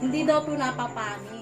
Hindi daw po napapani.